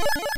Woo!